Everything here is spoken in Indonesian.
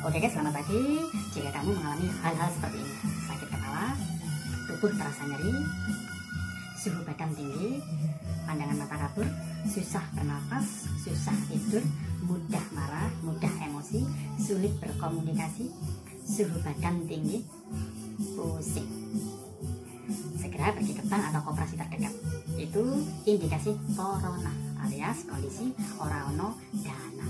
Oke guys, selamat pagi. Jika kamu mengalami hal-hal seperti ini, sakit kepala, tubuh terasa nyeri, suhu badan tinggi, pandangan mata kabur, susah bernafas, susah tidur, mudah marah, mudah emosi, sulit berkomunikasi, suhu badan tinggi, pusing. Segera pergi ke bank atau koperasi terdekat. Itu indikasi corona alias kondisi ora dan. dana.